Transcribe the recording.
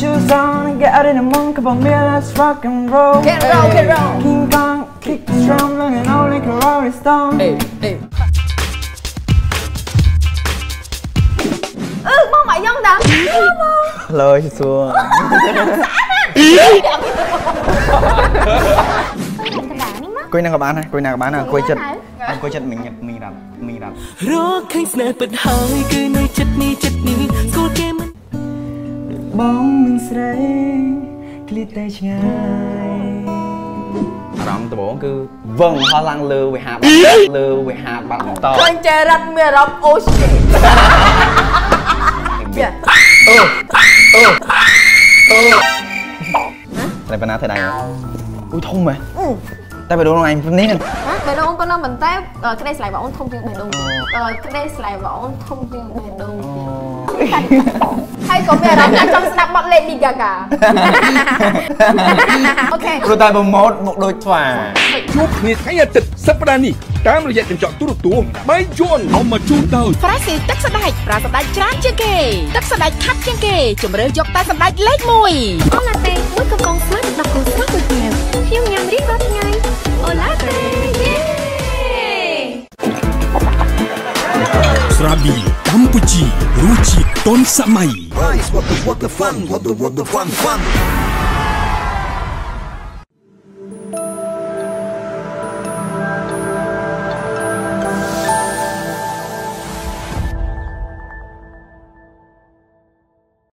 shoes on and get out in the moon. Come on, me, let's rock and roll. Get roll, get roll. King Kong, kick the drum, running on like a rolling stone. អេអេអឺបងមកយ៉ងដល់បង Lời xua. កណ្ដាលនេះមក Quay nào các bạn hả? Quay nào các bạn hả? Quay chất. Anh quay chất mình nhận mi rập, mi rập. រកឃើញស្នេហ៍ពិតហើយគឺនៅចិត្តនេះចិត្តនេះស្គាល់គេ មិន Bóng mình sấy, clip tay ngay. អារម្មណ៍ដំបូងគឺវឹងហោះឡើងលើវិហារបាត់លើវិហារបាត់បន្តឃើញចេះរត់មានអារម្មណ៍អូស្ទេវាអូអូអូតែប៉ុណ្ណាទៅដៃអូយធំហ៎តែបេះដូងឯងនេះហ្នឹងណាបេះដូងប៉ុណ្ណឹងប៉ុន្តែអឺក្តីស្រ័យបងអូនធំជាងបេះដូងអឺក្តីស្រ័យបងអូនធំជាងបេះដូងហើយ ក៏មានអារម្មណ៍ថាចង់ស្ដាប់បទ Lady Gaga អូខេព្រោះតែប្រម៉ូតមកដូចស្វាជួបគ្នាថ្ងៃអាទិត្យសប្តាហ៍នេះតាមរយៈកញ្ចក់ទូរទស្សន៍បាយយន់អមមកជូនដោយប្រាស៊ីទឹកសណ្តែកប្រាសណ្តែកច្រើនជាងគេទឹកសណ្តែកខាត់ជាងគេជម្រើសយកតែសណ្តែកលេខ1អូឡាតេមួយកំប៉ុងស្មើទឹកដោះគោស្រស់មួយផ្លែខ្ញុំញ៉ាំរៀងរាល់ថ្ងៃអូឡាតេយេស្រាប៊ីកម្ពុជារសជាតិទាន់សម័យ Rice, what the what the fun, what the what the fun fun.